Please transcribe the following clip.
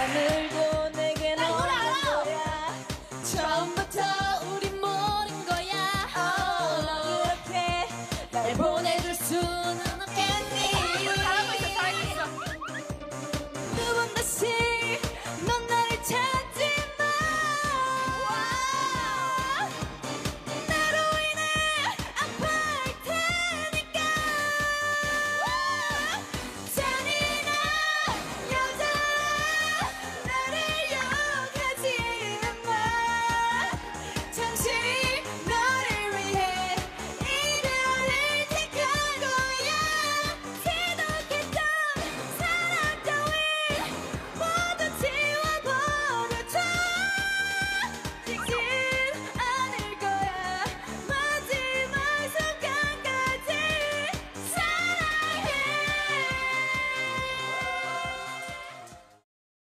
오늘도